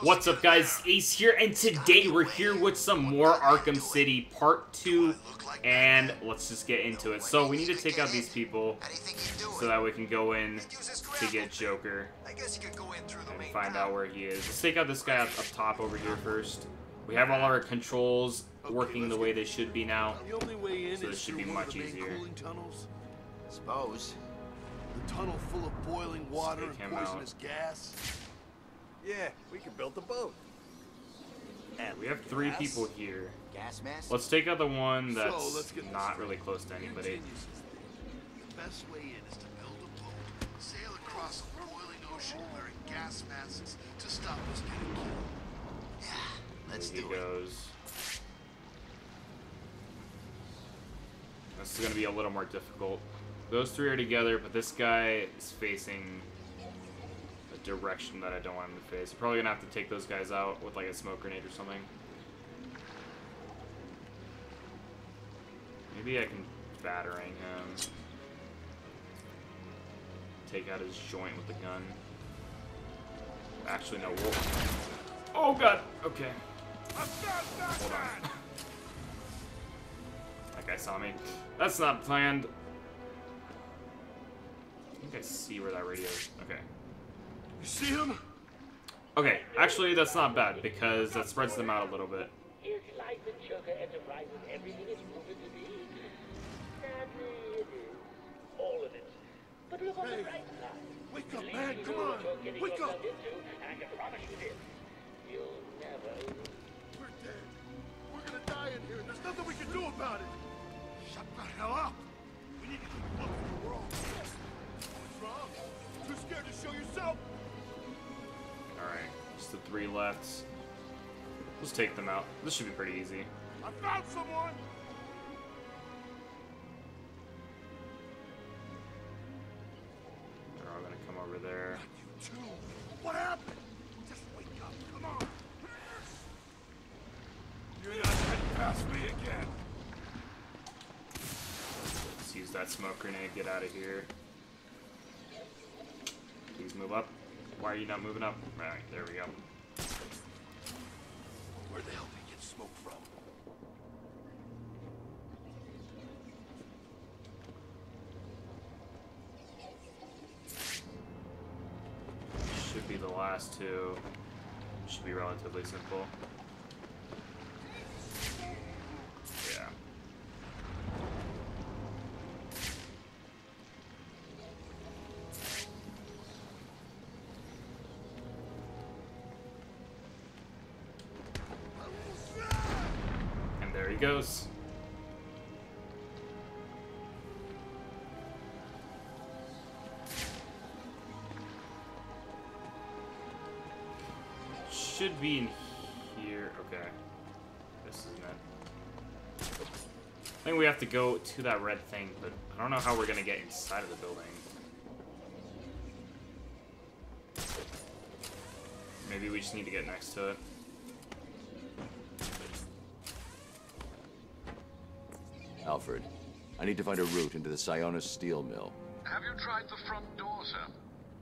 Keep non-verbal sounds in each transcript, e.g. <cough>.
What's up guys, Ace here, and today we're here with some more Arkham City Part 2, and let's just get into it. So we need to take out these people, so that we can go in to get Joker, and find out where he is. Let's take out this guy up, up top over here first. We have all our controls working the way they should be now, so this should be much easier. Suppose. The tunnel full of boiling water and poisonous gas. Yeah, we could build a boat. And We have three people here. Gas mask? Let's take out the one so, that's let's get not really close to anybody. The best way in is to build a boat, sail across a boiling ocean wearing gas masks to stop us getting killed. Yeah, let's Here he do it. goes. This is gonna be a little more difficult. Those three are together, but this guy is facing direction that I don't want him to face. I'm probably gonna have to take those guys out with like a smoke grenade or something. Maybe I can battering him. Take out his joint with the gun. Actually, no. We'll... Oh god. Okay. Hold on. <laughs> that guy saw me. That's not planned. I think I see where that radio is. Okay. You see him? Okay, actually that's not bad because that spreads them out a little bit. It's like the Joker Enterprises everything is proven to be. Sadly, it is. All of it. But look on the Hey, wake up, man, come on, what you're getting wake up. And I can promise you this. We're dead. We're gonna die in here, and there's nothing we can do about it. Shut the hell up. Left. Let's take them out. This should be pretty easy. I found someone. They're all gonna come over there. What happened? Just wake up. Come on. You're not getting past me again. Let's use that smoke grenade, get out of here. Please move up. Why are you not moving up? Alright, there we go. Smoke from? Should be the last two. Should be relatively simple. Goes. Should be in here. Okay. This isn't it. I think we have to go to that red thing, but I don't know how we're gonna get inside of the building. Maybe we just need to get next to it. Alfred, I need to find a route into the Sionis steel mill. Have you tried the front door, sir?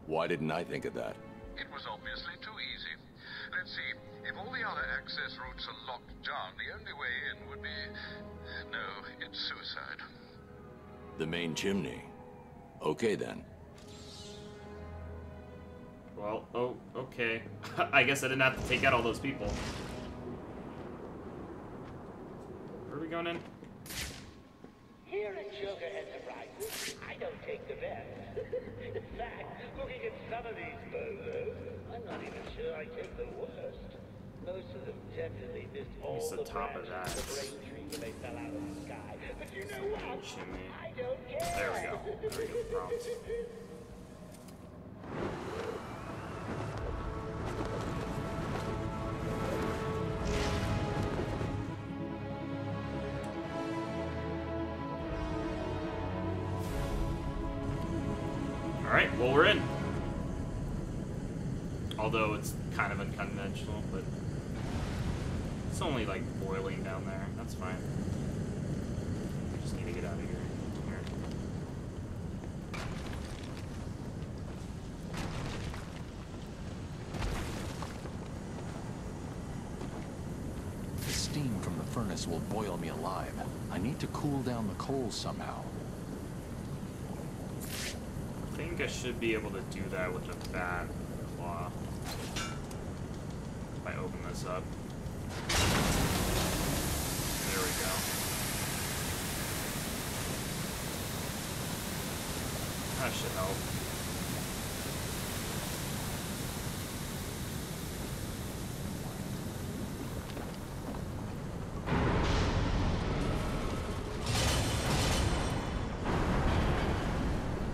Why didn't I think of that? It was obviously too easy. Let's see. If all the other access routes are locked down, the only way in would be. No, it's suicide. The main chimney. Okay then. Well, oh, okay. <laughs> I guess I didn't have to take out all those people. Where are we going in? Here at Joker Enterprises, I don't take the best. In fact, looking at some of these photos, I'm not even sure I take the worst. Most of them definitely missed all It's the the top of of the that. brain tree when they fell out of the sky. But you know what? I don't care. There we go. There we go. <laughs> kind of unconventional, but it's only like boiling down there. That's fine. I just need to get out of here. The steam from the furnace will boil me alive. I need to cool down the coals somehow. I think I should be able to do that with a bat. This up. There we go. That should help.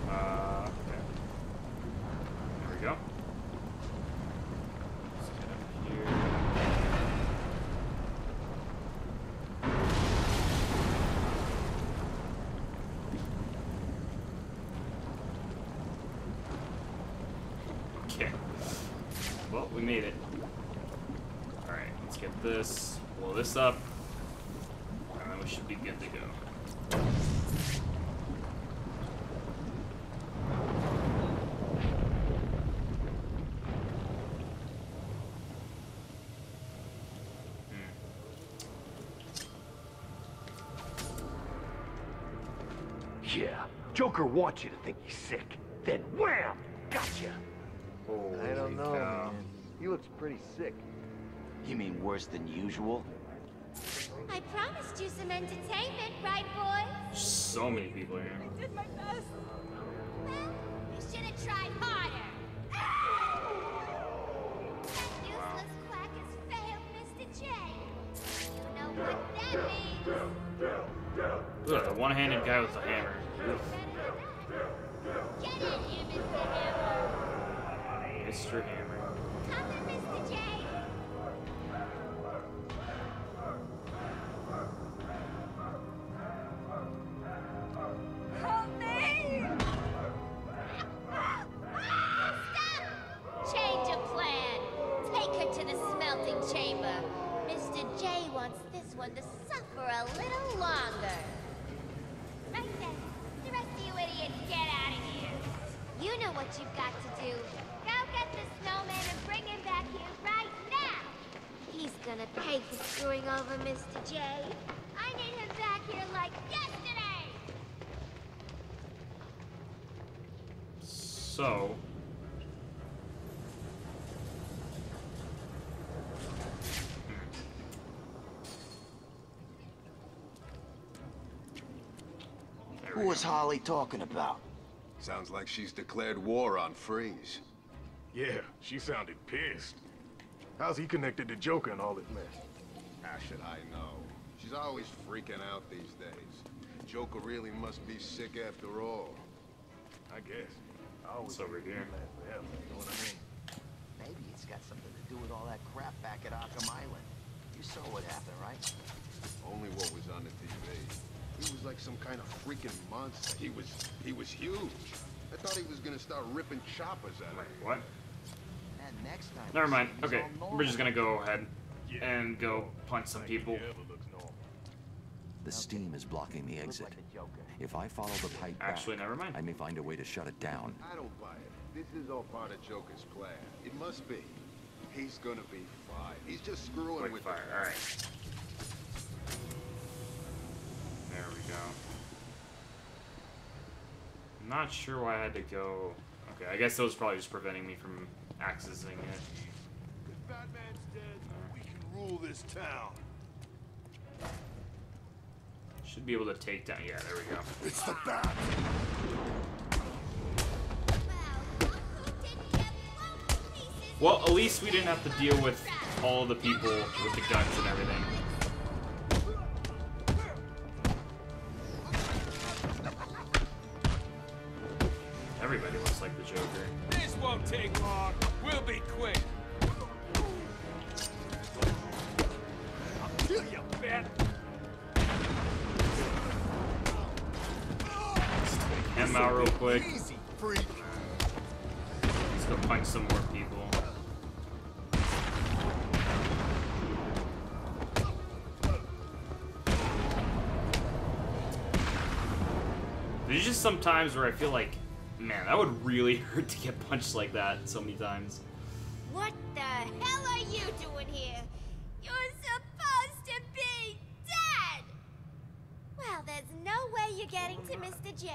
Uh, okay. There we go. Let's get up here. Okay. Well, we made it. Alright, let's get this, blow this up, and then we should be good to go. Hmm. Yeah, Joker wants you to think he's sick. Then wham! Gotcha! I don't know, man. He looks pretty sick. You mean worse than usual? I promised you some entertainment, right, boys? So many people here. I did my best. Well, you should have tried harder. That useless quack has failed, Mr. J. You know what that means. Ugh, the one-handed guy with the hammer. So. There Who was go. Harley talking about? Sounds like she's declared war on Freeze. Yeah, she sounded pissed. How's he connected to Joker and all this mess? How should I know? She's always freaking out these days. Joker really must be sick after all. I guess. I always It's over here. he'd forever, you know what I mean? Maybe it's got something to do with all that crap back at Arkham Island. You saw what happened, right? Only what was on the TV. He was like some kind of freaking monster. He was he was huge. I thought he was gonna start ripping choppers at him. What? And next time... Never mind. Okay, we're just gonna go ahead and go punch some people. He ever looks normal. The steam is blocking the exit. like the Joker. If I follow the pipe back, never mind. I may find a way to shut it down. I don't buy it. This is all part of Joker's plan. It must be. He's gonna be fine. He's just screwing Quick with fire. the All right. There we go. I'm not sure why I had to go. Okay, I guess that was probably just preventing me from accessing it. If Batman's dead, we can rule this town. Should be able to take down. Yeah, there we go. It's the bat. Wow, who didn't get blown to pieces? Well, at least we didn't have to deal with all the people with the guns and everything. out real quick. Easy, Let's go some more people. There's just some times where I feel like, man, that would really <laughs> hurt to get punched like that so many times. What the hell are you doing here? You're supposed to be dead! Well, there's no way you're getting to Mr. J.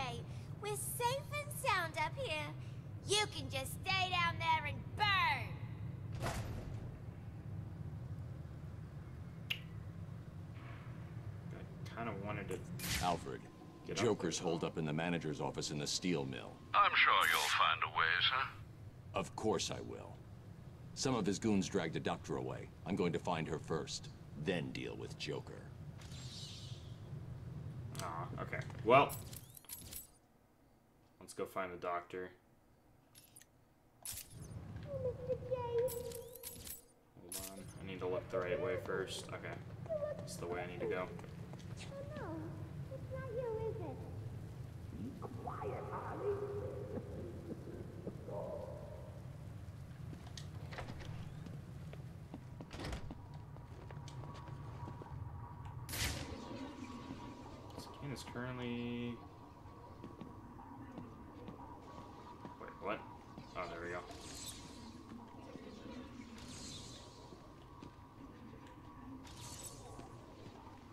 Joker's holed up in the manager's office in the steel mill. I'm sure you'll find a way, sir. Of course I will. Some of his goons dragged a doctor away. I'm going to find her first, then deal with Joker. Aw, okay. Well, let's go find the doctor. Hold on, I need to look the right way first. Okay, that's the way I need to go. No, it's not you, is it? Scan is currently. Wait, what? Oh, there we go.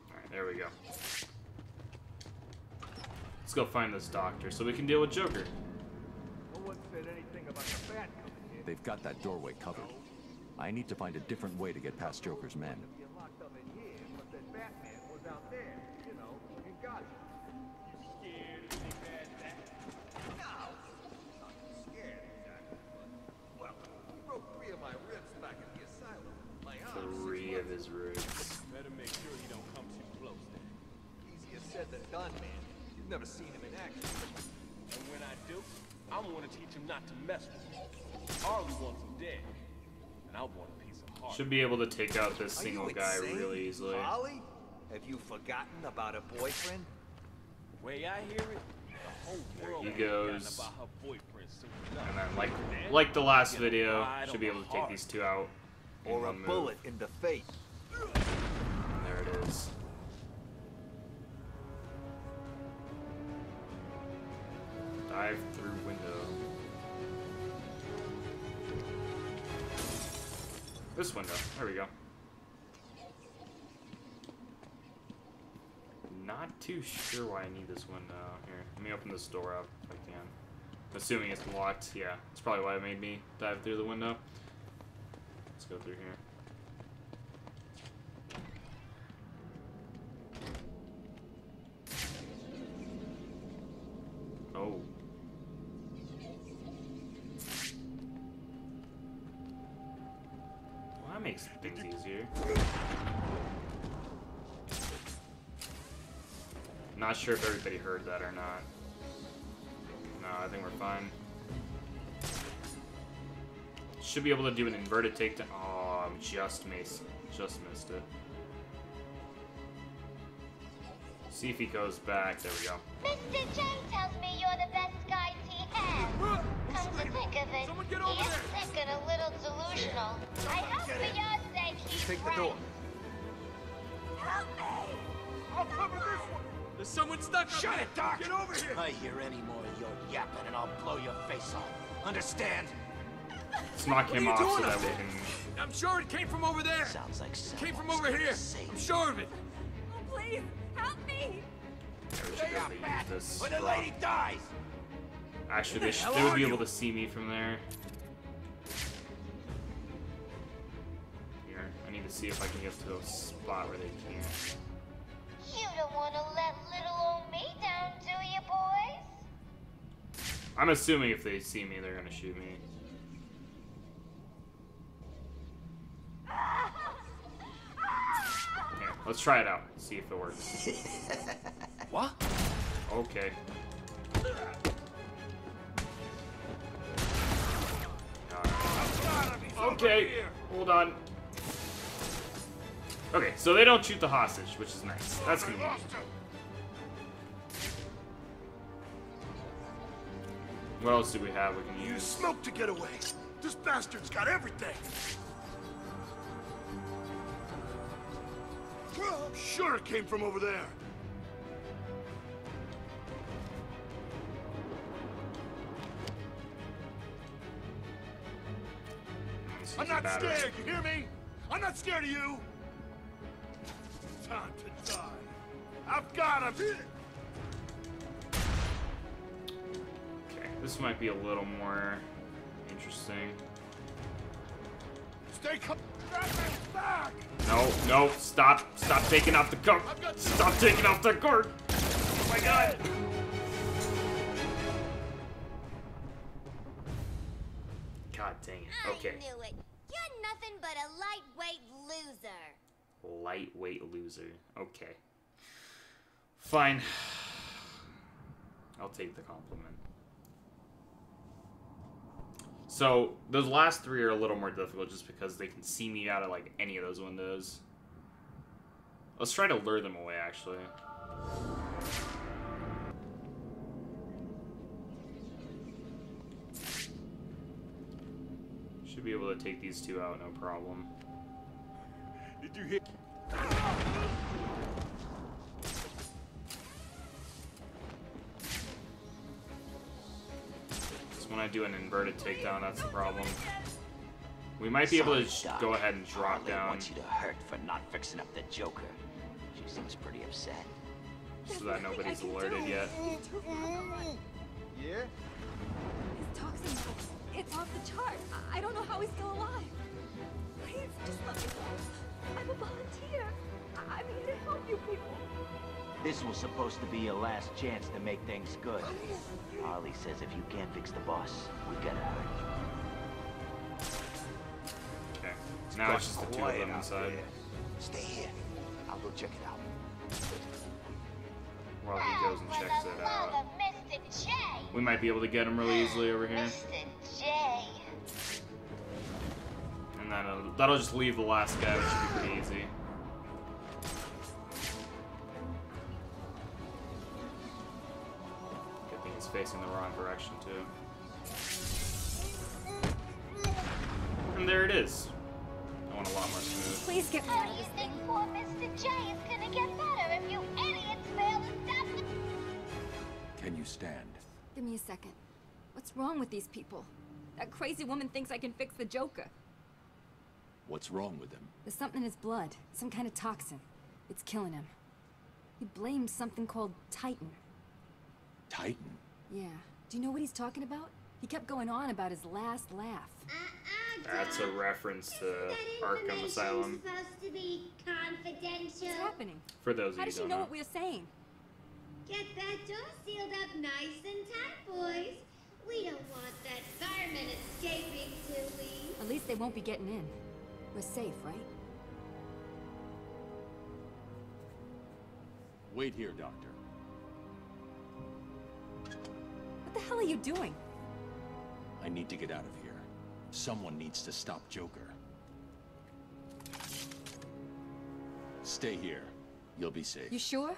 Alright, there we go. Let's go find this doctor so we can deal with Joker. No one said anything about the bat coming here. They've got that doorway covered. I need to find a different way to get past Joker's men. Easier said than man. You've never seen him in action. And when I do, I'm gonna teach him not to mess with me. Harley wants him dead. And I want a piece of heart. Should be able to take out this Are single guy really easily. Harley? Have you forgotten about a boyfriend? Way I hear it, the whole world he ain't forgotten goes. about her boyfriend soon enough. And then, like, like the last video, should be able to take these two out. Or a move. bullet in the face? Dive through window. This window. There we go. Not too sure why I need this window. Here, let me open this door up if I can. Assuming it's locked. Yeah, that's probably why it made me dive through the window. Let's go through here. Oh. Makes things easier. Not sure if everybody heard that or not. No, I think we're fine. Should be able to do an inverted takedown. Oh, I just missed, just missed it. See if he goes back. There we go. Mr. J tells me you're the best guy he has. Come to think of it, Someone get he is there. sick and a little delusional. I hope for your sake he's Take the right. door. Help me! I'll cover this one. There's someone stuck up Shut there. it, Doc. Get over here. I hear any more of your yapping and I'll blow your face off. Understand? Let's knock him off so doing that up we can. I'm sure it came from over there. Sounds like Came from over here. I'm sure of it. Oh, please, help me! we should be able this. When the lady dies! Actually, they, should, they would be you? able to see me from there. Here, I need to see if I can get to a spot where they can't. You don't want to let little old me down, do you, boys? I'm assuming if they see me, they're gonna shoot me. Ah! Here, let's try it out. See if it works. <laughs> What? Okay. Okay, hold on. Okay, so they don't shoot the hostage, which is nice. That's convenient. What else do we have we can Use use? smoke to get away. This bastard's got everything. I'm sure it came from over there. I'm not battery. scared, you hear me? I'm not scared of you. Time to die. I've got him. Okay, This might be a little more interesting. Stay back! No, no, stop, stop taking off the guard. Stop taking off the guard. Oh my god. God dang it. Okay. I knew it. You're nothing but a lightweight loser. Lightweight loser. Okay. Fine. <sighs> I'll take the compliment. So, those last three are a little more difficult just because they can see me out of, like, any of those windows. Let's try to lure them away, actually. Should be able to take these two out, no problem. Did you hit? Because when I do an inverted takedown, that's the problem. We might be able to Sorry, go ahead and drop Harley down wants you to hurt for not fixing up the Joker. She seems pretty upset. so that nobody's alerted yet. Yeah? His toxin it's off the chart. I, I don't know how he's still alive. Please, just let me go. I'm a volunteer. I'm here to help you people. This was supposed to be your last chance to make things good. Harley says if you can't fix the boss, we gotta hurt you. Okay. Now it's just the two of them inside. Stay here. I'll go check it out. While he goes and checks it out. of Mr. J. We might be able to get him really easily over here. Mr. J. And that'll, that'll just leave the last guy, which should be pretty easy. He's facing the wrong direction, too. And there it is. I want a lot more smooth. Please get me How out do of you this think thing. poor Mr. J is gonna get better if you idiots fail to stop the... Can you stand? Give me a second. What's wrong with these people? That crazy woman thinks I can fix the Joker. What's wrong with him? There's something in his blood. Some kind of toxin. It's killing him. He blames something called Titan. Titan? Yeah. Do you know what he's talking about? He kept going on about his last laugh. Uh-uh, That's a reference to Arkham Asylum. supposed to be confidential. What's happening? For those of How you does who she know know. what we're saying? Get that door sealed up nice and tight, boys. We don't want that fireman escaping, do we? At least they won't be getting in. We're safe, right? Wait here, Doctor. What the hell are you doing? I need to get out of here. Someone needs to stop Joker. Stay here. You'll be safe. You sure?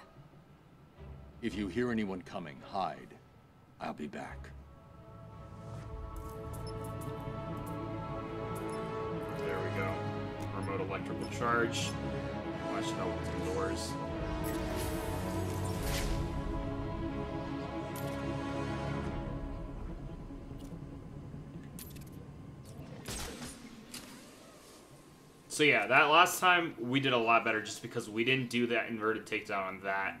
If you hear anyone coming, hide. I'll be back. There we go. Remote electrical charge. Watch it open some doors. So yeah, that last time we did a lot better just because we didn't do that inverted takedown on that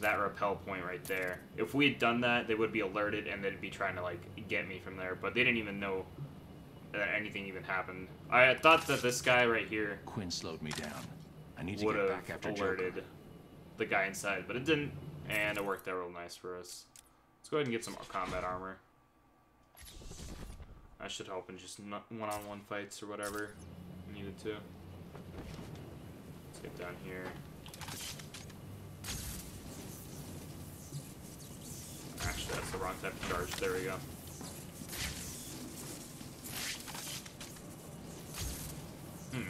that rappel point right there. If we had done that, they would be alerted and they'd be trying to like get me from there, but they didn't even know that anything even happened. I thought that this guy right here Quinn slowed me down. I need to would get have back after alerted Joker. the guy inside, but it didn't, and it worked out real nice for us. Let's go ahead and get some combat armor. That should help in just no- one-on-one fights or whatever needed to. Let's get down here. Actually, that's the wrong type of charge. There we go. Hmm.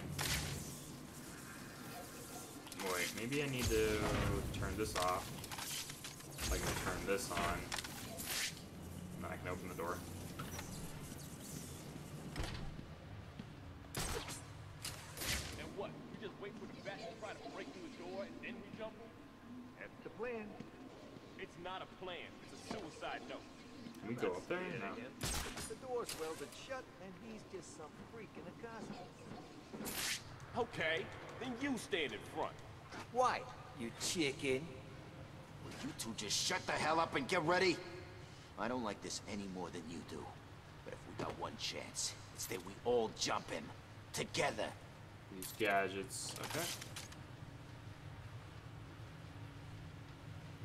Wait, maybe I need to turn this off. I can turn this on. And then I can open the door. And what? We just wait for the bat to try to break through the door and then we jump him? That's the plan. It's not a plan. It's a suicide note. Can we go up there? Scared No. The door's welded shut, and he's just some freak in a costume. Okay, then you stand in front. Why, you chicken? Will you two just shut the hell up and get ready? I don't like this any more than you do. But if we got one chance, it's that we all jump him. Together. These gadgets. Okay.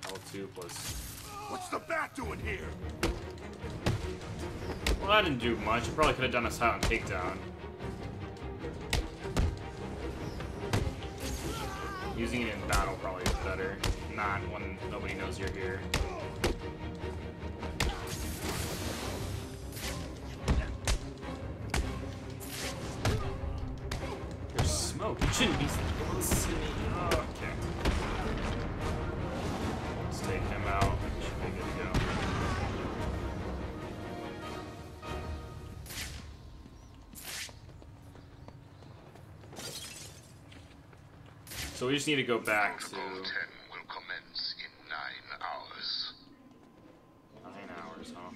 L2 plus. What's the bat doing here? Well, that didn't do much. I Probably could have done a silent takedown. Using it in battle probably is better. Not when nobody knows you're here. There's smoke. You shouldn't be sitting. Okay. Let's take him out. Should be good to go. So we just need to go back to Protocol 10 will commence in nine hours. nine hours, huh?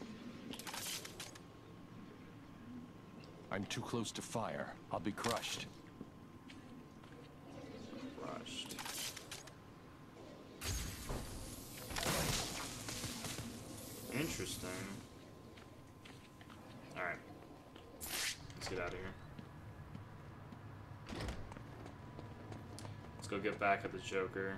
I'm too close to fire. I'll be crushed. Rushed. Interesting. Alright. Let's get out of here. Let's go get back at the Joker.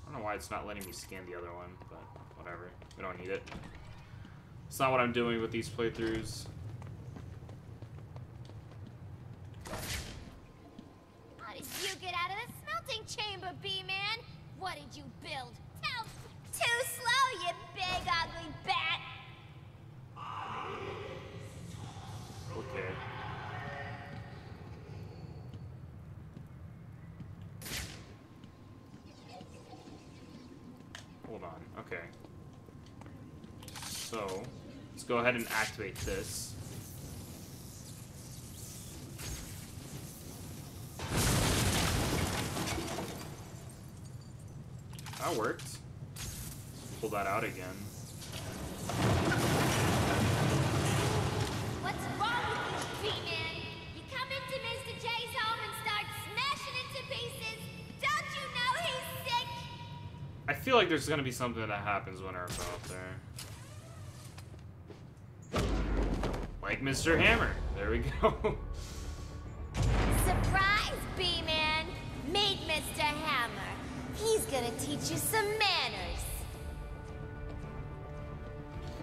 I don't know why it's not letting me scan the other one, but whatever. We don't need it. It's not what I'm doing with these playthroughs. Ahead and activate this. That worked. Pull that out again. What's wrong with you, B-Man? You come into Mr. J's home and start smashing into pieces. Don't you know he's sick? I feel like there's gonna be something that happens when Earth's out there. Like Mr. Hammer. There we go. Surprise, B-Man! Meet Mr. Hammer. He's gonna teach you some manners.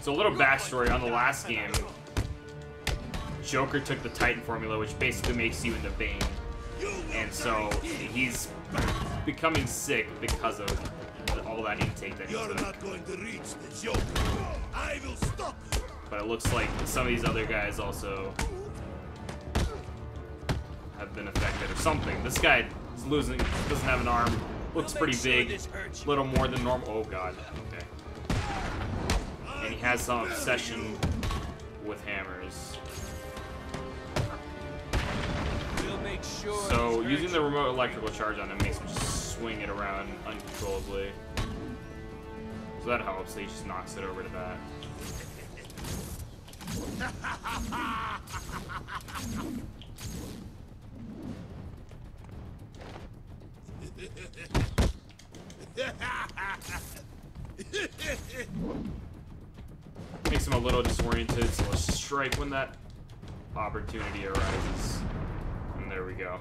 So a little backstory on the last game. Joker took the Titan formula, which basically makes you into Bane. And so he's becoming sick because of all that intake that he You're not going to reach the Joker. I will stop you. But it looks like some of these other guys also have been affected or something. This guy is losing, doesn't have an arm, looks pretty big, a little more than normal. Oh god, okay. And he has some obsession with hammers. We'll make sure So using the remote electrical charge on him makes him just swing it around uncontrollably. So that helps. He just knocks it over to that. <laughs> Makes him a little disoriented, so let's strike when that opportunity arises. And there we go.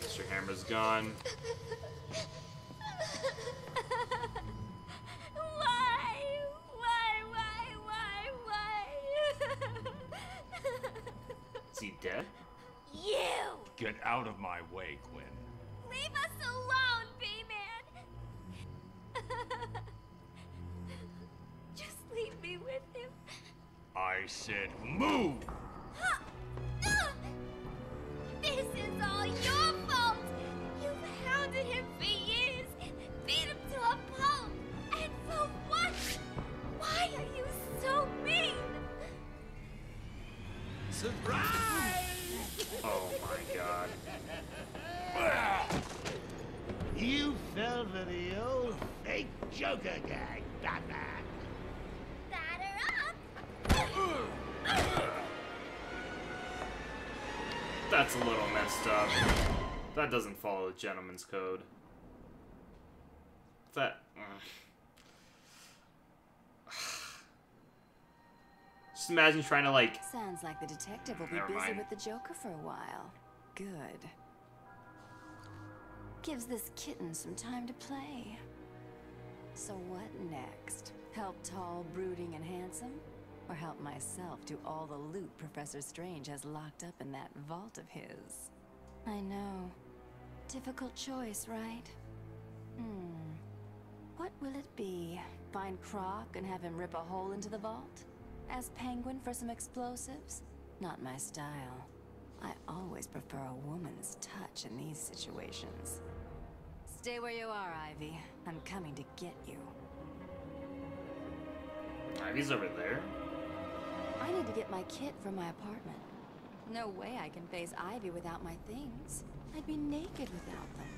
Mr. Hammer's gone. <laughs> he dead? you! Get out of my way, Quinn. Leave us alone, B-Man! Just leave me with him. I said move! This That's a little messed up. That doesn't follow the gentleman's code. That. uh. <sighs> Just imagine trying to like. Sounds like the detective will be busy mind. with the Joker for a while. Good. Gives this kitten some time to play. So what next? Help tall, brooding, and handsome? Or help myself do all the loot Professor Strange has locked up in that vault of his? I know. Difficult choice, right? Hmm. What will it be? Find Croc and have him rip a hole into the vault? Ask Penguin for some explosives? Not my style. I always prefer a woman's touch in these situations. Stay where you are, Ivy. I'm coming to get you. Ivy's over there. I need to get my kit from my apartment. No way I can face Ivy without my things. I'd be naked without them.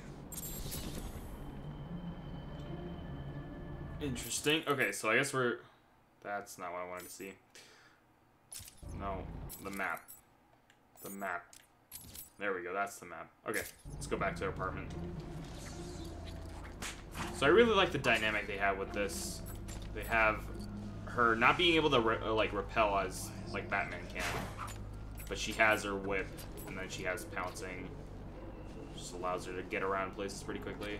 Interesting. Okay, so I guess we're. That's not what I wanted to see. No, the map. The map. There we go, that's the map. Okay, let's go back to our apartment. So I really like the dynamic they have with this. They have her not being able to re uh, like repel as like Batman can, but she has her whip, and then she has pouncing. Just allows her to get around places pretty quickly.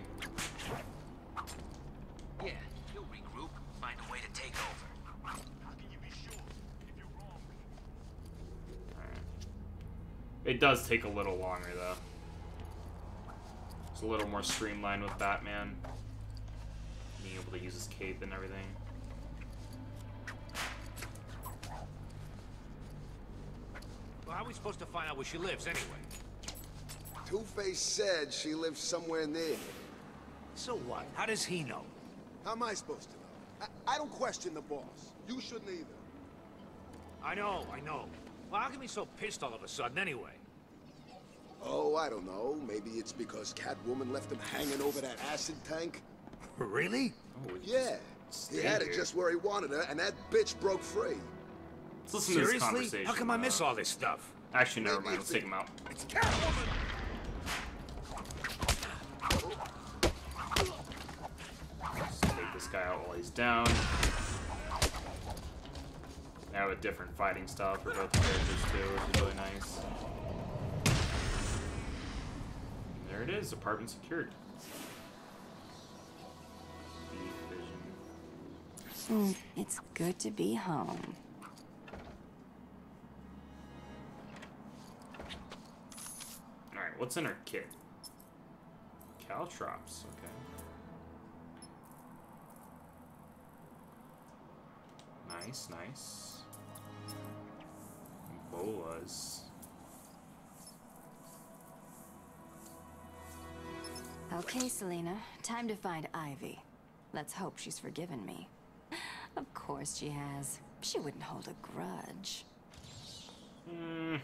Yeah, you'll regroup, find a way to take over. It does take a little longer, though. It's a little more streamlined with Batman. Being able to use his cape and everything. Well, how are we supposed to find out where she lives anyway? Two-Face said she lives somewhere near here. So what? How does he know? How am I supposed to know? I, I don't question the boss. You shouldn't either. I know, I know. Well, how can we be so pissed all of a sudden anyway? Oh, I don't know. Maybe it's because Catwoman left him hanging over that acid tank. Really? Yeah. He had it just where he wanted her, and that bitch broke free. Let's listen to this Seriously? conversation. How come I miss uh, all this stuff? Actually, never mind. Let's take him out. It's Catwoman! Take this guy out while he's down. Now a different fighting style for both characters too, which is really nice. There it is, apartment secured. Mm, it's good to be home. Alright, what's in our kit? Caltrops, okay. Nice, nice. Bolas. Okay, Selina. Time to find Ivy. Let's hope she's forgiven me. Of course she has. She wouldn't hold a grudge. Hmm.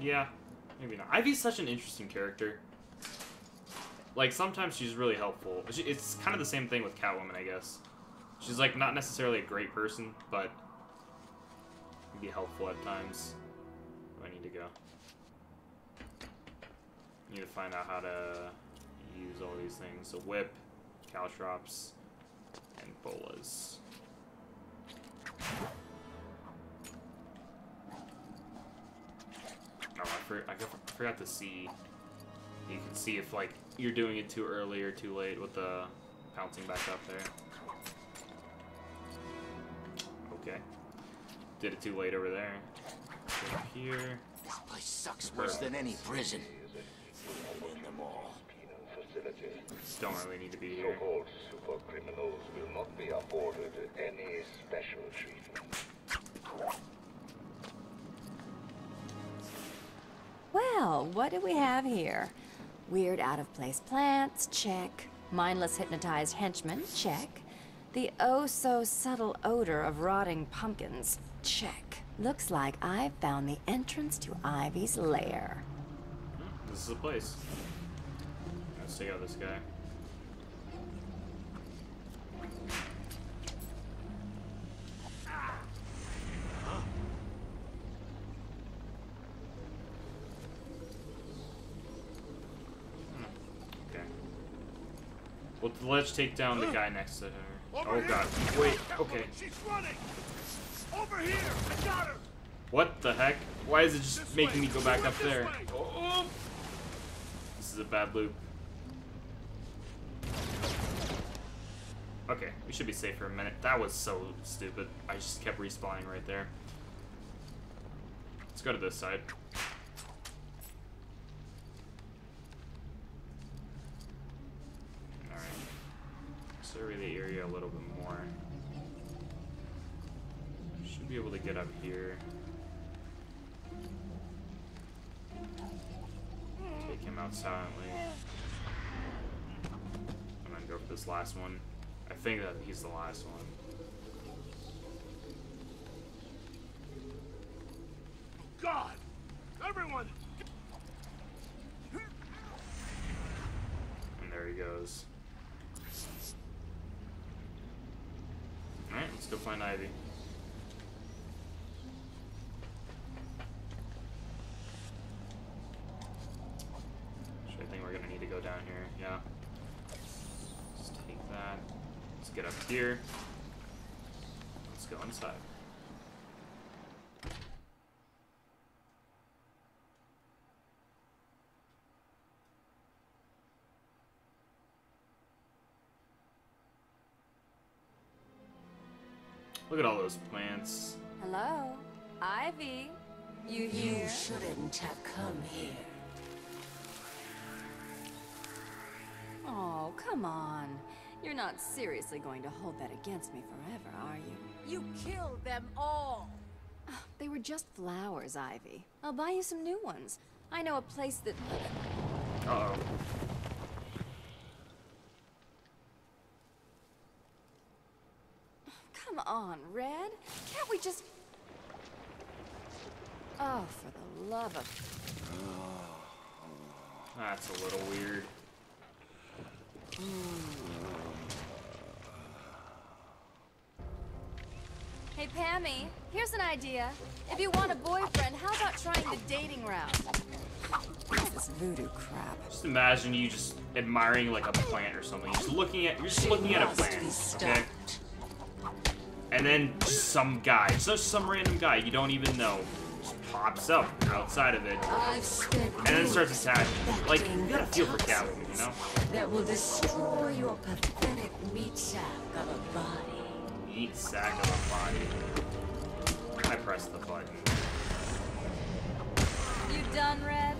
Yeah, maybe not. Ivy's such an interesting character. Like, sometimes she's really helpful. It's kind of the same thing with Catwoman, I guess. She's, like, not necessarily a great person, but can be helpful at times. Where I need to go. Need to find out how to use all these things. So whip, caltrops, and bolas. Oh, I, for, I I forgot to see. You can see if like you're doing it too early or too late with the pouncing back up there. Okay. Did it too late over there. Go up here. This place sucks worse than any prison. In them all. Don't really need to be here. So-called super criminals will not be afforded any special treatment. Well, what do we have here? Weird out-of-place plants, check. Mindless hypnotized henchmen, check. The oh-so-subtle odor of rotting pumpkins, check. Looks like I've found the entrance to Ivy's lair. Hmm, this is a place. Let's take out this guy. Hmm, well, let's take down the guy next to her. Over oh here. god. Wait, okay. She's running! Over here! I got her! What the heck? Why is it just this making way. me go back up there? Oh. This is a bad loop. Okay, we should be safe for a minute. That was so stupid. I just kept respawning right there. Let's go to this side. Alright. Survey the area a little bit more. Should be able to get up here. Take him out silently. And then go for this last one. I think that he's the last one. God. Everyone. And there he goes. Alright, let's go find Ivy. Actually, I think we're gonna need to go down here, yeah. Let's take that. Let's get up here. Let's go inside. Look at all those plants. Hello? Ivy? You here? You shouldn't have come here. Oh, come on. You're not seriously going to hold that against me forever, are you? You killed them all. They were just flowers, Ivy. I'll buy you some new ones. I know a place that... Uh oh. Come on, Red. Can't we just... Oh, for the love of... That's a little weird. Hey, Pammy, here's an idea. If you want a boyfriend, how about trying the dating route? What's this voodoo crap? Just imagine you just admiring like a plant or something. You're just looking at you're just looking at a plant, okay? And then just some guy, just some random guy you don't even know, just pops up outside of it, I've spent and then starts attacking. Like you perfecting gotta feel for toxins Catwoman, you know? That will destroy your pathetic meat sack of a body. Meat sack of a body. I pressed the button. You done, Red?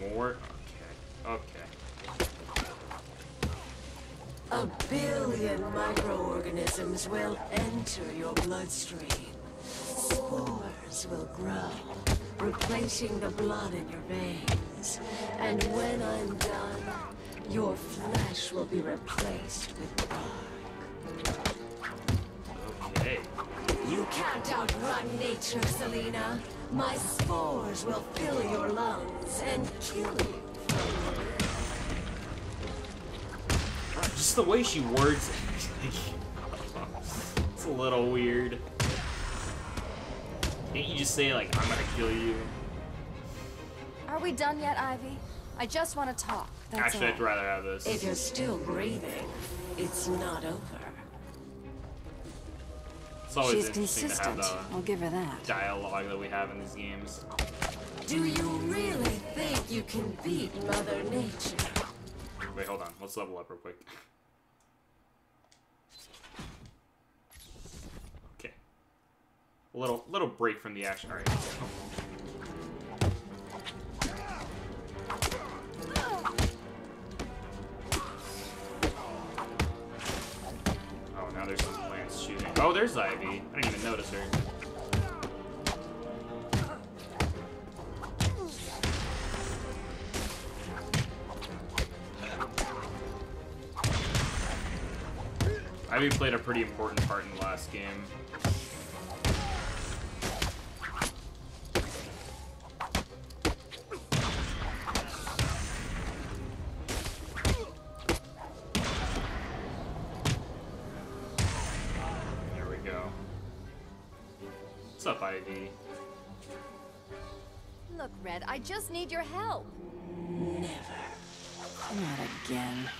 More? Okay. Okay. A billion microorganisms will enter your bloodstream. Spores will grow, replacing the blood in your veins. And when I'm done, your flesh will be replaced with bark. Okay. You can't outrun nature, Selina. My spores will fill your lungs and kill you. Just the way she words it. <laughs> it's a little weird. Can't you just say like, I'm gonna kill you? Are we done yet, Ivy? I just want to talk. That's Actually, all. I'd rather have this. If you're still breathing, it's not over. It's always She's interesting to consistent. have I'll give her that. dialogue that we have in these games. Do you really think you can beat Mother Nature? Wait, hold on. Let's level up real quick. A little little break from the action. All right. Oh, now there's some plants shooting. Oh, there's Ivy. I didn't even notice her. Ivy played a pretty important part in the last game. Need your help. Never. Not again.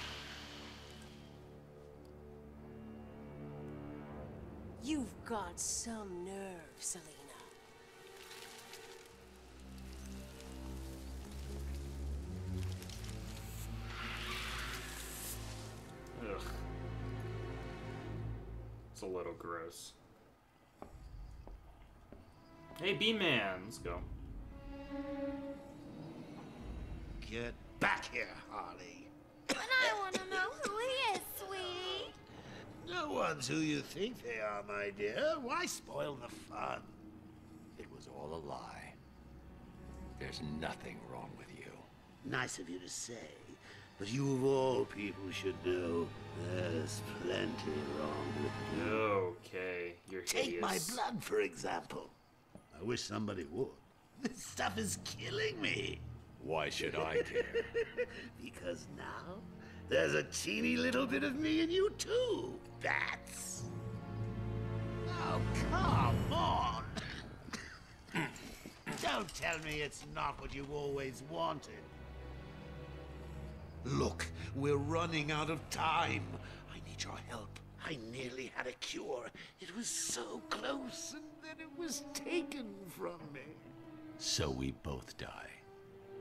You've got some nerve, Selina. Ugh. It's a little gross. Hey, B-Man, let's go. Get back here, Harley. But I want to know who he is, sweetie. No one's who you think they are, my dear. Why spoil the fun? It was all a lie. There's nothing wrong with you. Nice of you to say, but you of all people should know there's plenty wrong with you. Okay, you're Take my blood, for example. I wish somebody would. This stuff is killing me. Why should I care? <laughs> because now there's a teeny little bit of me in you too. bats. Oh, come on. <coughs> Don't tell me it's not what you've always wanted. Look, we're running out of time. I need your help. I nearly had a cure. It was so close, and then it was taken from me. So we both die.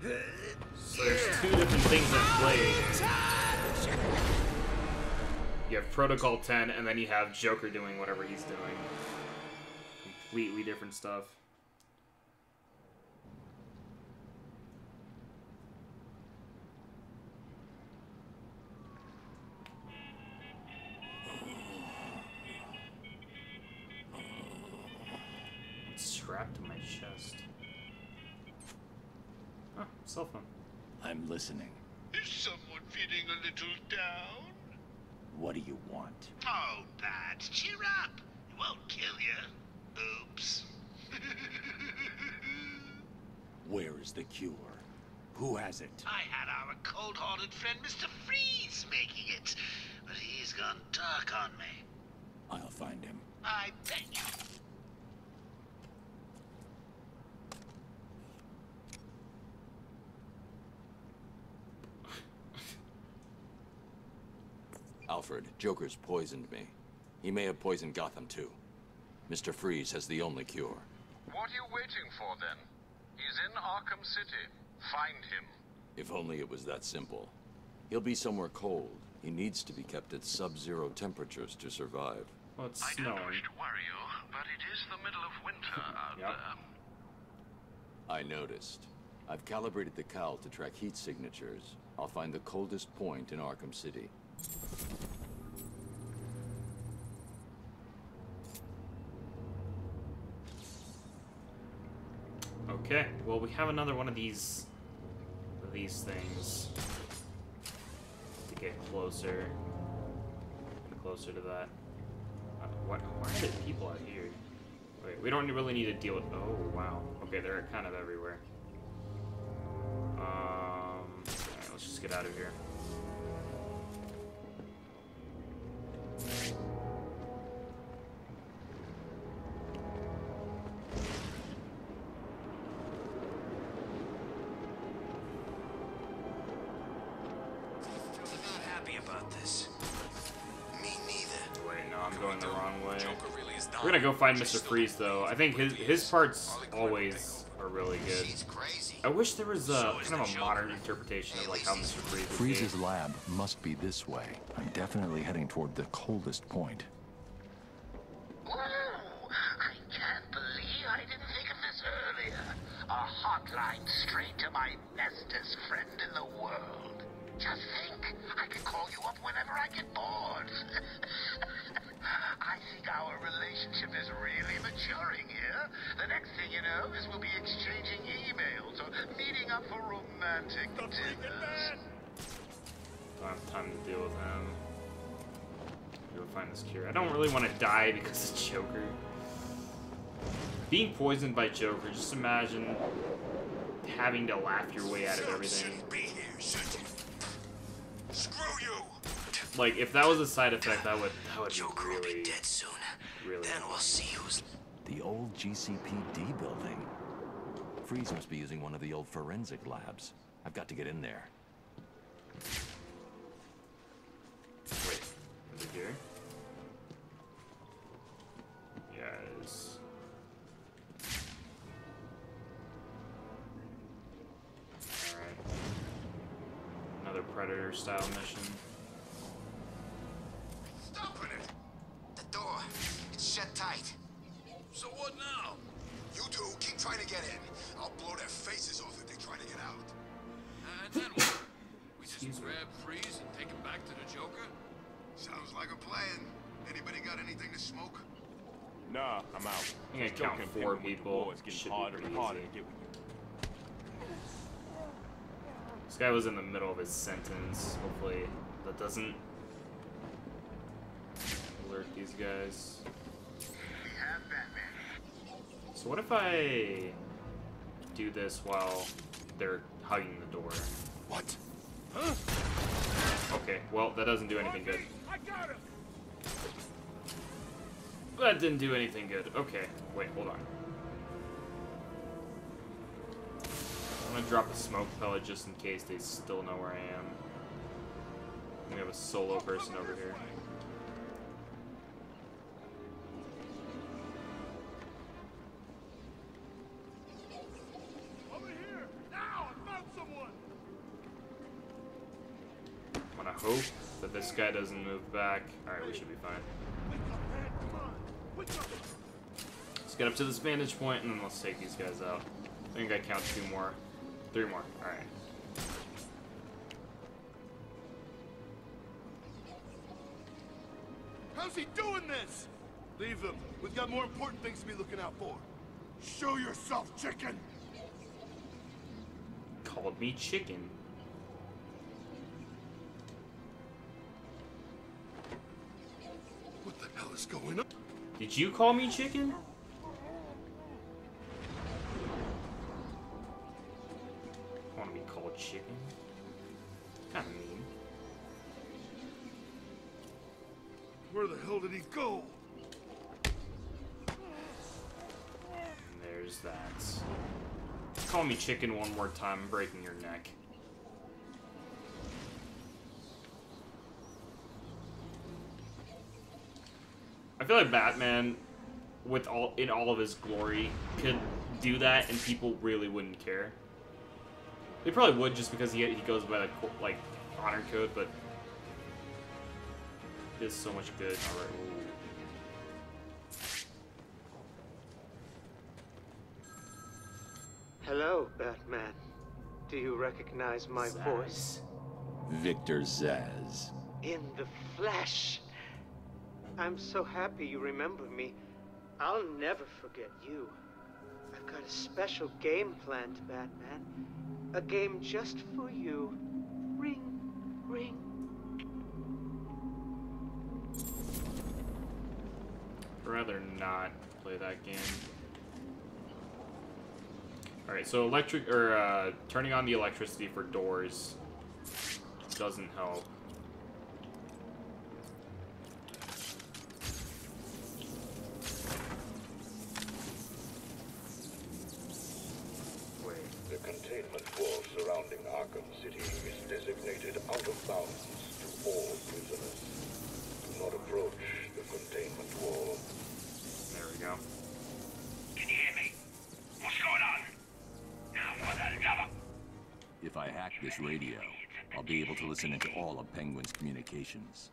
So there's two different things in play. You have Protocol 10, and then you have Joker doing whatever he's doing. Completely different stuff. It's strapped to my chest. Cell phone. I'm listening. Is someone feeling a little down? What do you want? Oh, Bat, cheer up. It won't kill you. Oops. <laughs> Where is the cure? Who has it? I had our cold-hearted friend Mr. Freeze making it, but he's gone dark on me. I'll find him. I bet you. Alfred, Joker's poisoned me. He may have poisoned Gotham too. Mr. Freeze has the only cure. What are you waiting for then? He's in Arkham City. Find him. If only it was that simple. He'll be somewhere cold. He needs to be kept at sub-zero temperatures to survive. Well, it's I don't wish to worry you, but it is the middle of winter <laughs> out Yep. there. I noticed. I've calibrated the cowl to track heat signatures. I'll find the coldest point in Arkham City. Okay, well we have another one of these of these things to get closer closer to that. Uh, why, why are there people out here? Wait, we don't really need to deal with. Oh wow. Okay, they're kind of everywhere. Um, alright, let's just get out of here. あ。Gonna go find Mr. Freeze though. I think his his parts always are really good. I wish there was uh, a kind of a modern interpretation of like how Mr. Freeze would be. Freeze's lab must be this way. I'm definitely heading toward the coldest point. Whoa! I can't believe I didn't think of this earlier. A hotline straight to my bestest friend in the world. Just think, I can call you up whenever I get bored. <laughs> I think our relationship is really maturing here. The next thing you know is we'll be exchanging emails or meeting up for romantic the dinners. Don't have time to deal with him. Go find this cure. I don't really want to die because of Joker. Being poisoned by Joker, just imagine having to laugh your way out of everything. Shouldn't be here. Screw you! Like, if that was a side effect, that would that would Joker be will be dead soon. really. Then we'll see who's The old GCPD building. Freeze must be using one of the old forensic labs. I've got to get in there. Wait, is it here? Yeah, it is. Alright. Another Predator style mission. Open it! The door. It's shut tight. So what now? You two keep trying to get in. I'll blow their faces off if they try to get out. And then what? We just grab Freeze and take him back to the Joker? Sounds like a plan. Anybody got anything to smoke? Nah, I'm out. I think I This count Joker four pimping with the people. Oh, boys getting Should harder and pretty harder to get with This guy was in the middle of his sentence. Hopefully that doesn't alert these guys. So what if I do this while they're hugging the door? What? Huh? Okay, well that doesn't do anything good. I got him! That didn't do anything good. Okay, wait, hold on. I'm gonna drop a smoke pellet just in case they still know where I am. We have a solo person over here. This guy doesn't move back. Alright, we should be fine. Wake up, man! Come on! Wake up! Let's get up to this vantage point and then let's take these guys out. I think I count two more. Three more. Alright. How's he doing this? Leave them. We've got more important things to be looking out for. Show yourself, chicken! Called me chicken. Is going on? Did you call me chicken? I want to be called chicken. Kind of mean. Where the hell did he go? And there's that. Call me chicken one more time, I'm breaking your neck. Feel like Batman, with all in all of his glory, could do that and people really wouldn't care. They probably would just because he he goes by the co- like honor code, but there's so much good. All right. ooh. Hello, Batman. Do you recognize my voice? Victor Zsasz. In the flesh. I'm so happy you remember me. I'll never forget you. I've got a special game planned, Batman. A game just for you. Ring, ring. I'd rather not play that game. Alright, so electric, or, uh, turning on the electricity for doors doesn't help. Radio, I'll be able to listen into all of Penguin's communications.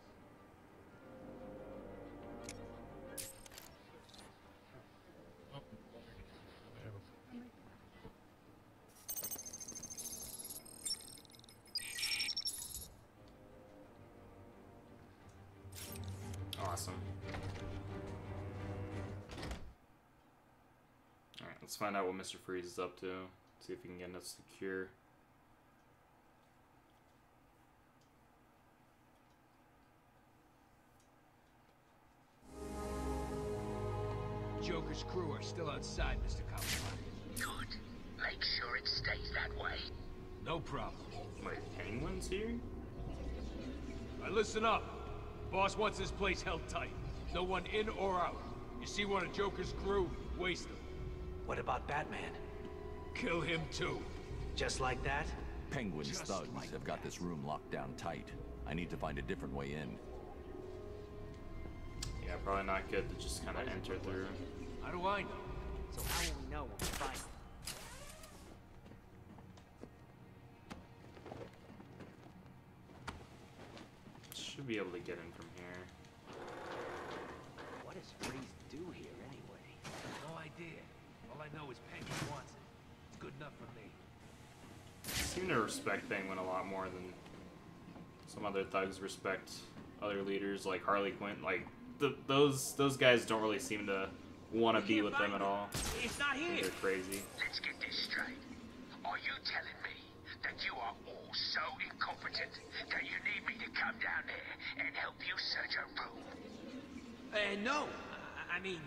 Awesome. Alright, let's find out what Mr. Freeze is up to. See if we can get us secure. Joker's crew are still outside, Mr. Cobblepot. Good. Make sure it stays that way. No problem. Wait, Penguin's here? Now listen up. Boss wants this place held tight. No one in or out. You see one of Joker's crew, waste them. What about Batman? Kill him too. Just like that? Penguin's Just thugs like have got this room locked down tight. I need to find a different way in. Yeah, probably not good to just kind of enter through. How do I know? So how will we know when we find him? Should be able to get in from here. What does Freeze do here anyway? No idea. All I know is Penguin wants it. It's good enough for me. seem to respect Penguin a lot more than some other thugs respect other leaders like Harley Quinn. Like the, those those guys don't really seem to want to be with them at all. It's not here. They're crazy. Let's get this straight. Are you telling me that you are all so incompetent that you need me to come down there and help you search a room? Uh, no. I, I mean,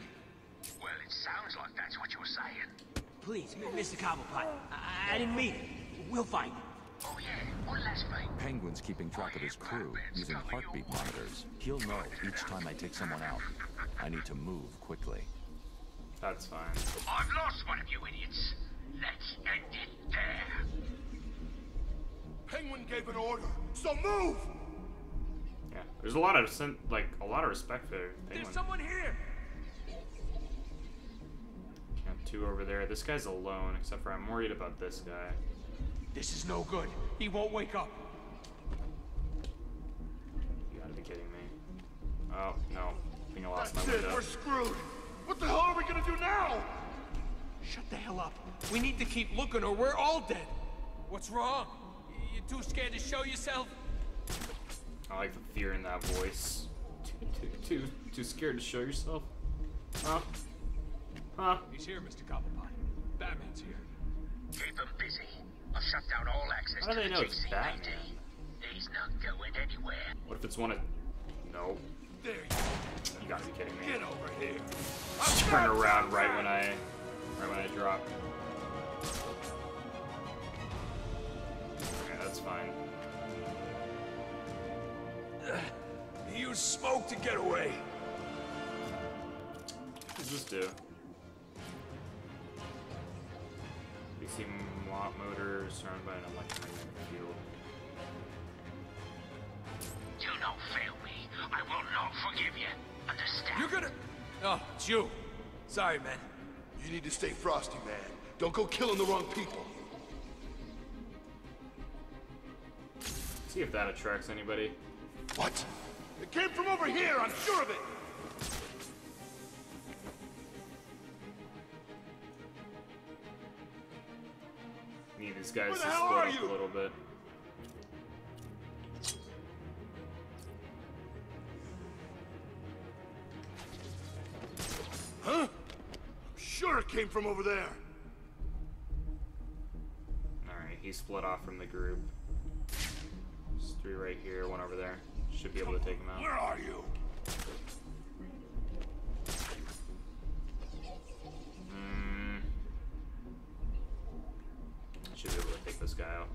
Well, it sounds like that's what you're saying. please, M- Mr. Cobblepot. I, I didn't mean it. We'll find him. Oh yeah, one last thing. Penguin's keeping track of his crew using heartbeat monitors. He'll know each time I take someone out. I need to move quickly. That's fine. I've lost one of you idiots. Let's end it there. Penguin gave an order, so move! Yeah, there's a lot of sen- like a lot of respect for There's someone here! Got two over there. This guy's alone, except for I'm worried about this guy. This is no good. He won't wake up. You gotta be kidding me. Oh no, I think I lost That's my it, window. we're screwed! What the hell are we gonna do now? Shut the hell up. We need to keep looking or we're all dead. What's wrong? You too scared to show yourself? I like the fear in that voice. Too, too, too, too scared to show yourself? Huh? Huh? He's here, Mr. Cobblepot. Batman's here. Keep him busy. I've shut down all access How do to they the know it's Batman? He's not going anywhere. What if it's one of... No. There you You gotta be kidding me. Get over here. Just turn around right when I... Right when I drop. Okay, that's fine. He used smoke to get away. What does this do? DC mo- motor surrounded by an electromagnetic field. Do not fail me. I will not forgive you. Understand? You're gonna... Oh, it's you. Sorry, man. You need to stay frosty, man. Don't go killing the wrong people. See if that attracts anybody. What? It came from over here, I'm sure of it! Need these guys Where to the split up a little bit. Sure it came from over there. Alright, he split off from the group. There's three right here, one over there. Should be able to take him out. Where are you? Mm. Should be able to take this guy out.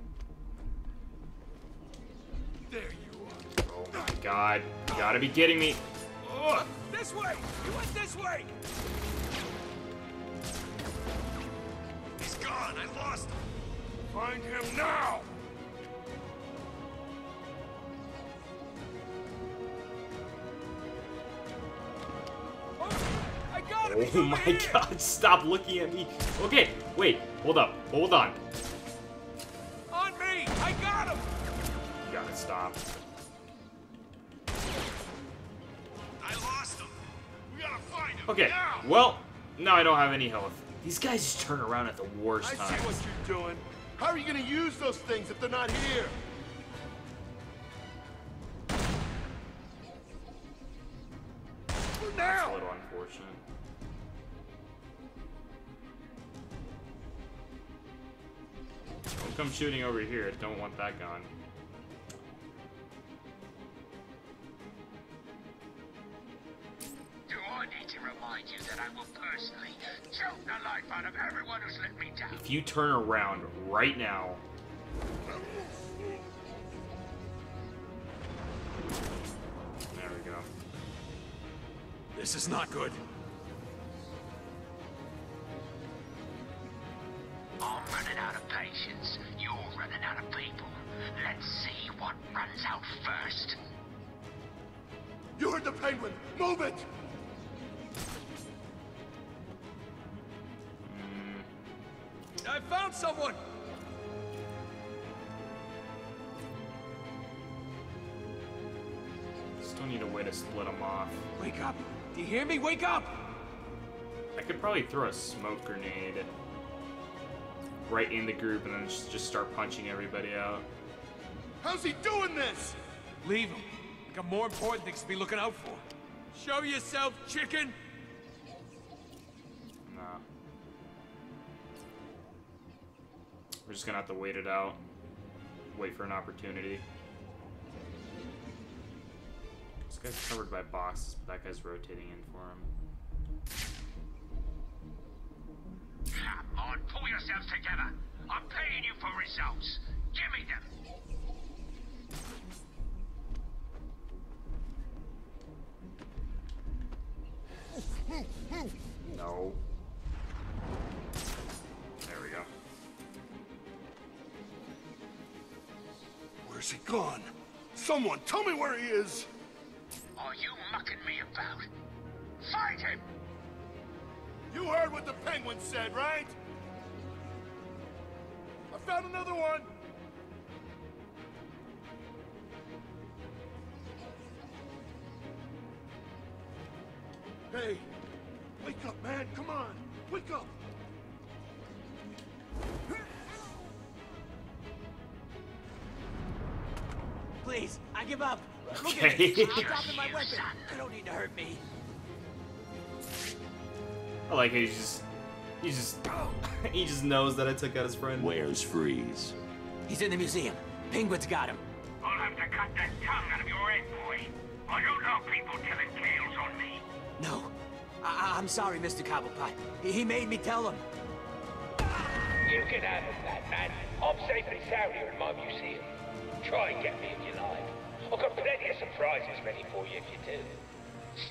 There you are. Oh my god. You gotta be kidding me. Oh, this way! You went this way! Lost him. Find him now. Oh, I got him! Oh my god, stop looking at me. Okay, wait, hold up, hold on. On me! I got him! You gotta stop. I lost him. We gotta find him. Okay, Now. well, now I don't have any health. These guys just turn around at the worst I time. see what you're doing. How are you gonna use those things if they're not here? That's Now. a little unfortunate. Don't come shooting over here. Don't want that gun. Remind you that I will personally choke the life out of everyone who's let me down? If you turn around right now. There we go. This is not good. I'm running out of patience. You're running out of people. Let's see what runs out first. You heard the penguin! Move it! I found someone! Still need a way to split them off. Wake up! Do you hear me? Wake up! I could probably throw a smoke grenade right in the group and then just, start punching everybody out. How's he doing this? Leave him. I got more important things to be looking out for. Show yourself, chicken! We're just gonna have to wait it out. Wait for an opportunity. This guy's covered by boxes, but that guy's rotating in for him. Come on, pull yourselves together. I'm paying you for results. Give me them. No. Where's he gone? Someone, tell me where he is! Are you mucking me about? Find him! You heard what the penguin said, right? I found another one! Hey, wake up, man, come on! Wake up! Please, I give up. Look Okay. at me. I'm <laughs> dropping my weapon. You don't need to hurt me. I like how he just, he just, <laughs> he just knows that I took out his friend. Where's Freeze? He's in the museum. Penguin's got him. I'll have to cut that tongue out of your head, boy. I don't know people telling tales on me. No. I- I- I'm sorry, Mr. Cobblepot. He, he made me tell him. You can handle that, man. I'm safe and sound here in my museum. Try and get me if you like. I've got plenty of surprises ready for you if you do.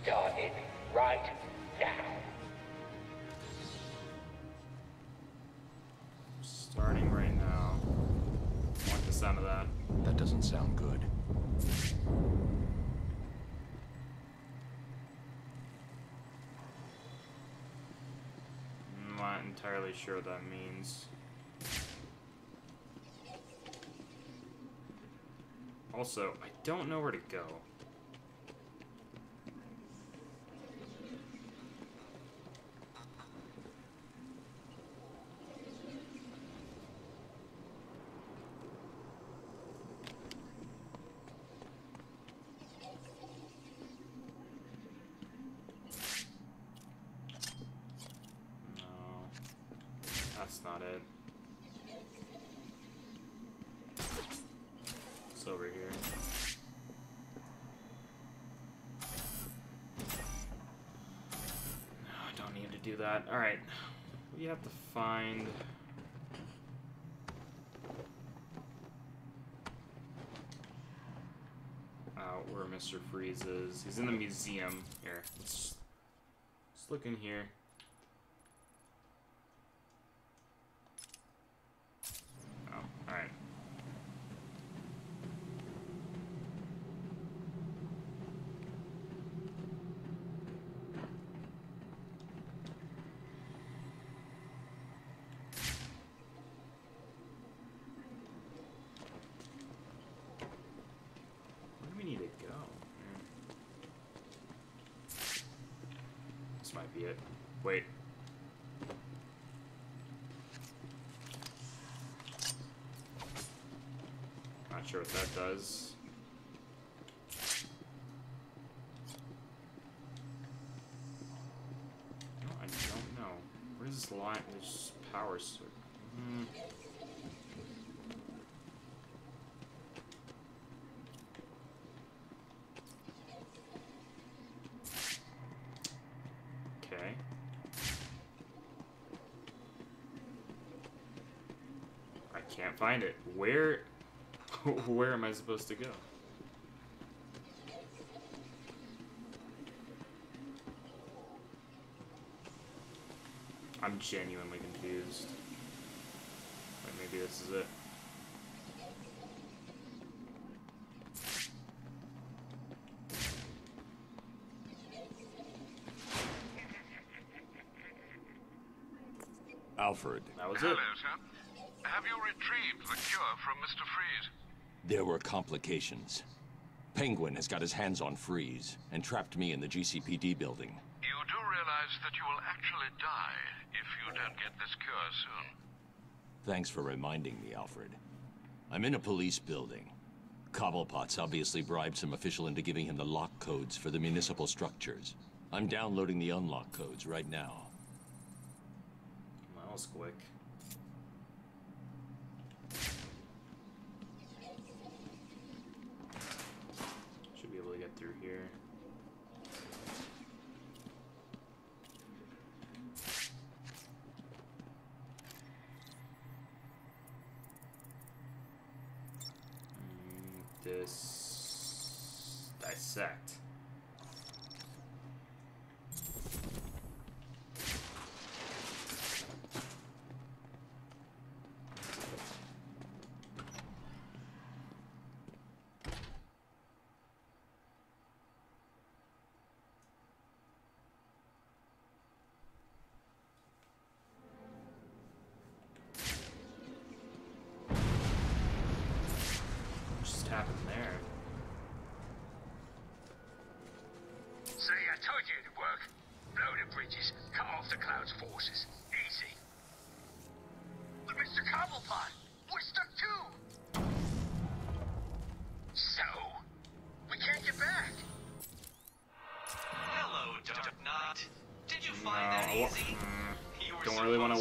Starting right now. Starting right now. I like the sound of that. That doesn't sound good. I'm not entirely sure what that means. Also, I don't know where to go. No. That's not it. It's over here. No, I don't need to do that. Alright. We have to find... Out where Mr. Freeze is. He's in the museum. Here, let's, let's look in here. Oh, alright. Where do we need to go? Hmm. This might be it. Wait. Not sure what that does. No, I don't know. Where's this line? This power circuit. Hmm. Can't find it. Where... <laughs> Where am I supposed to go? I'm genuinely confused. Wait, maybe this is it. Alfred, That was Hello, it. sir. Have you retrieved the cure from Mr. Freeze? there were complications. Penguin has got his hands on Freeze and trapped me in the GCPD building. You do realize that you will actually die if you don't get this cure soon. Thanks for reminding me, Alfred. I'm in a police building. Cobblepot's obviously bribed some official into giving him the lock codes for the municipal structures. I'm downloading the unlock codes right now. That was quick. Should be able to get through here. Mm, This dissect.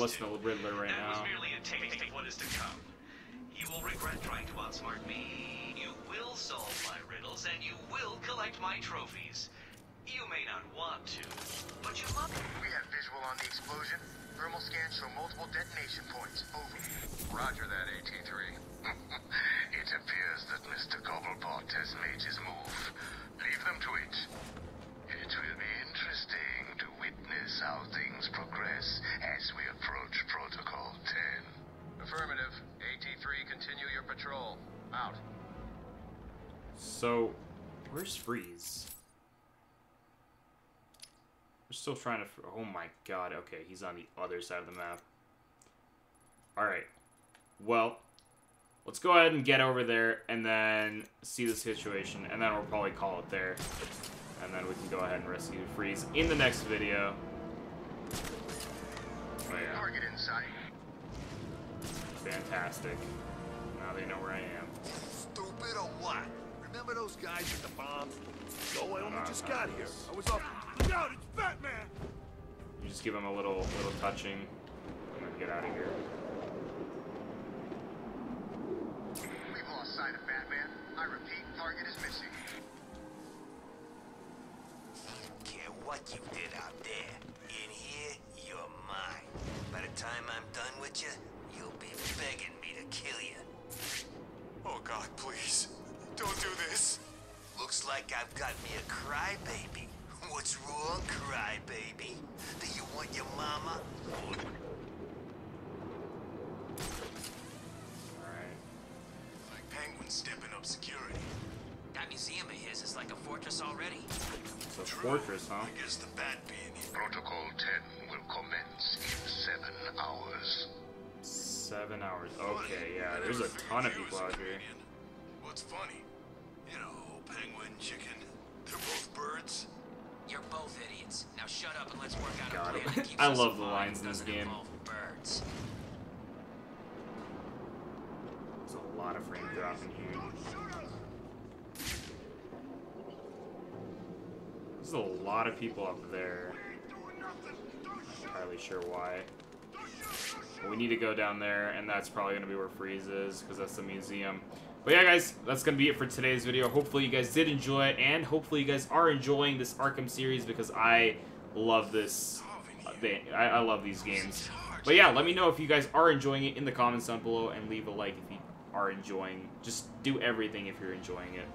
Listen to Riddler right That was now. merely a taste of what is to come. You will regret trying to outsmart me. You will solve my riddles, and you will collect my trophies. You may not want to, but you love must. We have visual on the explosion. Thermal scans show multiple detonation points. Over. Roger that, AT3. <laughs> it appears that Mr. Cobblepot has made his move. Leave them to it. It witness how things progress as we approach Protocol 10. Affirmative. AT3, continue your patrol. Out. So, where's Freeze? We're still trying to. Oh my god, okay, he's on the other side of the map. Alright. Well, let's go ahead and get over there and then see the situation, and then we'll probably call it there. And then we can go ahead and rescue Freeze in the next video. Oh, yeah. Target in sight. Fantastic. Now they know where I am. Stupid or what? Remember those guys with the bombs? No, I only Uh, just uh, got here. I was off. Look out, it's Batman! You just give him a little little touching, and then get out of here. We've lost sight of Batman. I repeat, target is missing. care what you did out there. In here, you're mine. By the time With you, you'll be begging me to kill you. Oh God, please. Don't do this. Looks like I've got me a crybaby. What's wrong, crybaby? Do you want your mama? Like Penguin stepping up security. That museum of his is like a fortress already. It's a fortress, huh? I guess the Bat being here. Protocol 10 will commence in seven hours. Seven hours. Okay, yeah, there's a ton of people out here. What's funny? You know, penguin, chicken, they're both birds. You're both idiots. Now shut up and let's work out Got a it. plan that keeps I love the alive lines in this game. birds. There's a lot of frame dropping here. There's a lot of people up there. Not entirely sure why. We need to go down there, and that's probably going to be where Freeze is, because that's the museum. But yeah, guys, that's going to be it for today's video. Hopefully you guys did enjoy it, and hopefully you guys are enjoying this Arkham series, because I love this uh, they, I, I love these games. But yeah, let me know if you guys are enjoying it in the comments down below, and leave a like if you are enjoying. Just do everything if you're enjoying it.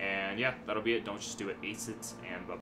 And yeah, that'll be it. Don't just do it. Ace it, and bye.